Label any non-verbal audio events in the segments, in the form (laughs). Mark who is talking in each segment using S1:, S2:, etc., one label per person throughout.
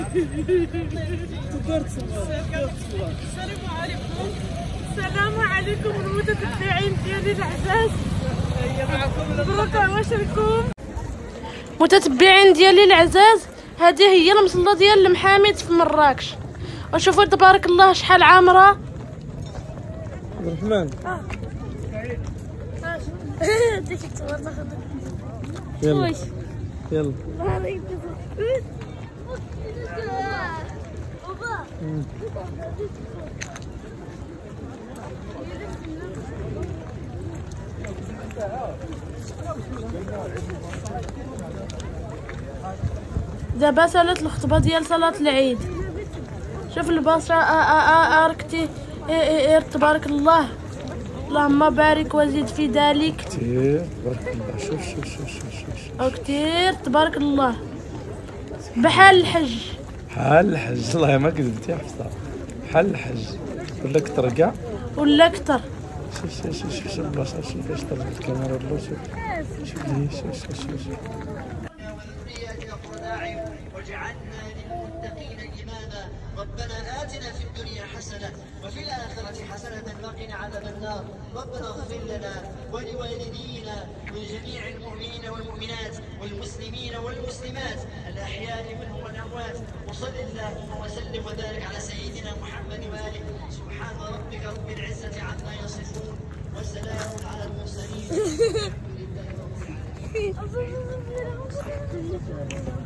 S1: السلام عليكم السلام عليكم المتتبعين ديالي العزاز. مبروك عواشركم متتبعين ديالي العزاز؟ هذه هي المصلة ديال المحامد في مراكش. وشوفوا تبارك الله شحال عامرة
S2: عبد الرحمن.
S1: ناخذ (laughs)
S2: يلا. يلا.
S1: دابا سالت الخطبة ديال صلاة العيد. شوف البصرة. آ آ آ أركتي إيه إيه إيه تبارك الله. اللهم بارك وزيد في ذلك.
S2: كتير بارك الله. شوف شوف شوف شوف شوف
S1: كتير تبارك الله. بحال الحج
S2: بحال الحج والله ما كذبتي يا حفصة بحال الحج ولا كتر كاع
S1: ولا كتر
S2: شوف شوف شوف شوف شوف البشر شوف إيش طلع الكاميرا الله شوف شوف شوف شوف شوف
S3: ربنا آتنا في الدنيا حسنة وفي الآخرة حسنة وقنا عذاب النار. ربنا اغفر لنا ولوالدينا ولجميع المؤمنين والمؤمنات والمسلمين والمسلمات الأحياء منهم والأموات. وصل اللهم وسلم وبارك على سيدنا محمد وآله. سبحان ربك رب العزة عما يصفون. وسلام على المرسلين. (laughs)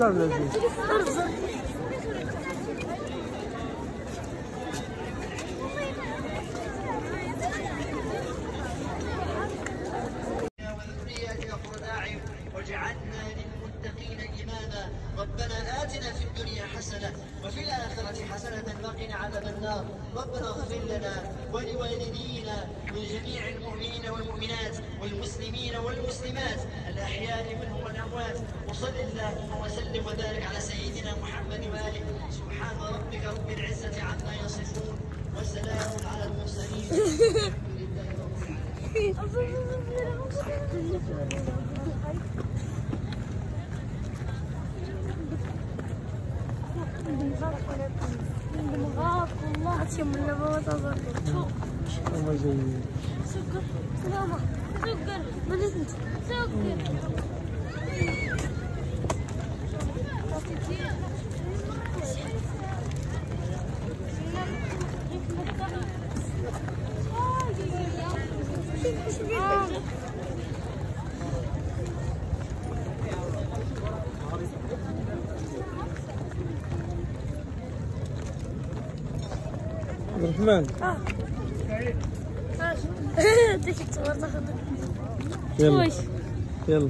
S3: Çocuklar biraz. ربنا اغفر لنا ولوالدينا ولجميع المؤمنين والمؤمنات والمسلمين والمسلمات الأحياء منهم والأموات. وصل اللهم وسلم وبارك على سيدنا محمد وآله. سبحان ربك رب العزة عما يصفون. وسلام على المرسلين.
S2: هما جايين عبد الرحمن
S1: آه
S2: يلا يلا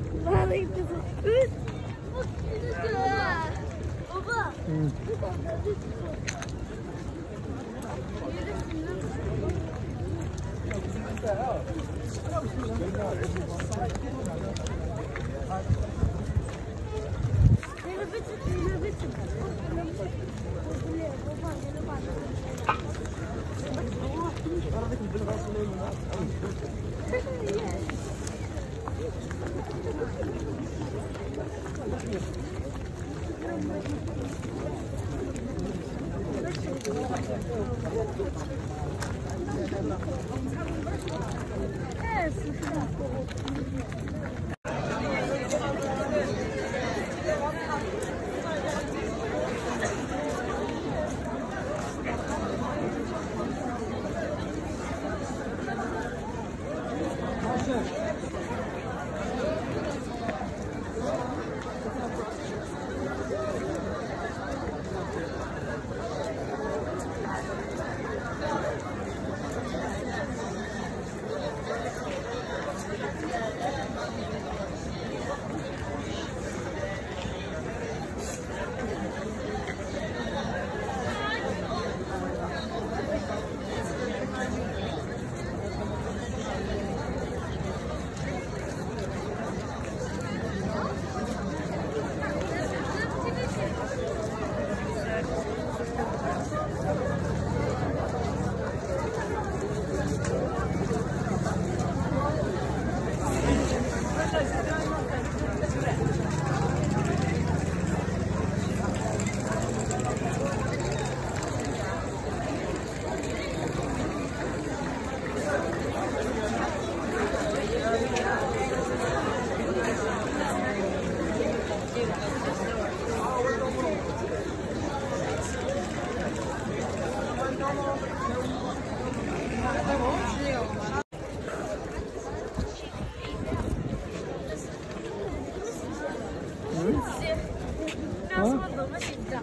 S2: Thank you. Yes. 응? 어? 너무 진짜.